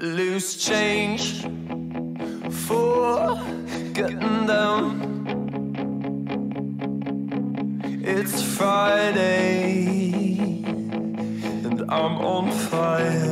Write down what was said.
Loose change for getting down. It's Friday and I'm on fire.